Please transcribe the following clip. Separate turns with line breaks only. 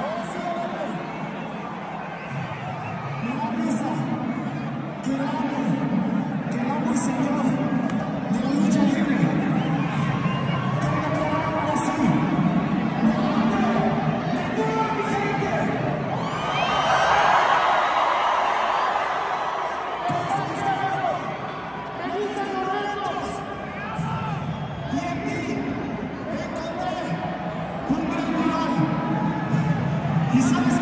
Awesome. He's